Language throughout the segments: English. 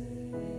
say.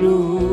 cruz.